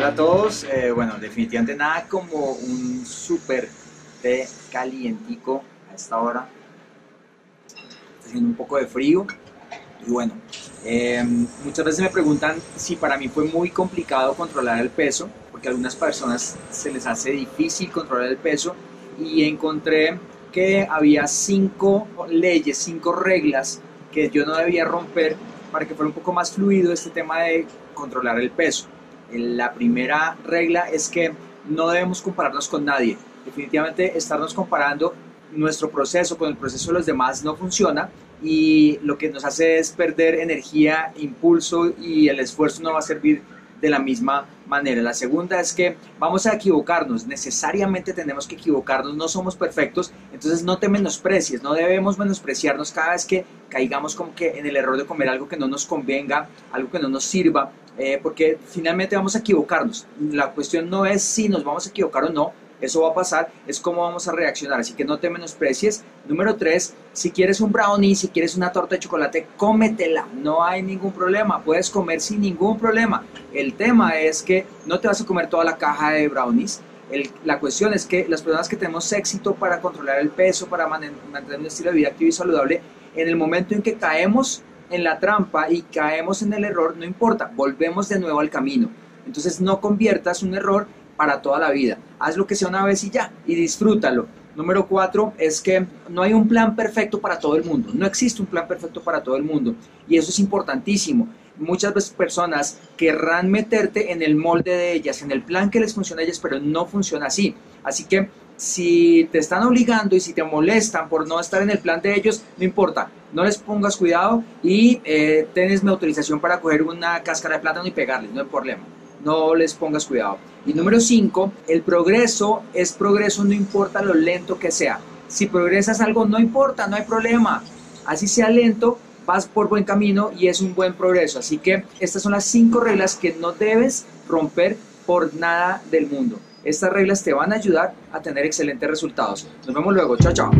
Hola a todos, eh, bueno, definitivamente nada como un súper té calientico a esta hora. Está haciendo un poco de frío y bueno, eh, muchas veces me preguntan si para mí fue muy complicado controlar el peso, porque a algunas personas se les hace difícil controlar el peso y encontré que había cinco leyes, cinco reglas que yo no debía romper para que fuera un poco más fluido este tema de controlar el peso. La primera regla es que no debemos compararnos con nadie. Definitivamente estarnos comparando nuestro proceso con el proceso de los demás no funciona y lo que nos hace es perder energía, impulso y el esfuerzo no va a servir de la misma manera. La segunda es que vamos a equivocarnos, necesariamente tenemos que equivocarnos, no somos perfectos, entonces no te menosprecies, no debemos menospreciarnos cada vez que caigamos como que en el error de comer algo que no nos convenga, algo que no nos sirva, eh, porque finalmente vamos a equivocarnos. La cuestión no es si nos vamos a equivocar o no, eso va a pasar, es cómo vamos a reaccionar, así que no te menosprecies. Número tres, si quieres un brownie, si quieres una torta de chocolate, cómetela, no hay ningún problema, puedes comer sin ningún problema. El tema es que no te vas a comer toda la caja de brownies, la cuestión es que las personas que tenemos éxito para controlar el peso, para mantener un estilo de vida activo y saludable, en el momento en que caemos en la trampa y caemos en el error, no importa, volvemos de nuevo al camino. Entonces no conviertas un error para toda la vida. Haz lo que sea una vez y ya, y disfrútalo. Número cuatro es que no hay un plan perfecto para todo el mundo. No existe un plan perfecto para todo el mundo. Y eso es importantísimo. Muchas veces personas querrán meterte en el molde de ellas, en el plan que les funciona a ellas, pero no funciona así. Así que si te están obligando y si te molestan por no estar en el plan de ellos, no importa, no les pongas cuidado y eh, mi autorización para coger una cáscara de plátano y pegarles, no hay problema no les pongas cuidado. Y número 5, el progreso es progreso no importa lo lento que sea. Si progresas algo, no importa, no hay problema. Así sea lento, vas por buen camino y es un buen progreso. Así que estas son las cinco reglas que no debes romper por nada del mundo. Estas reglas te van a ayudar a tener excelentes resultados. Nos vemos luego. Chao, chao.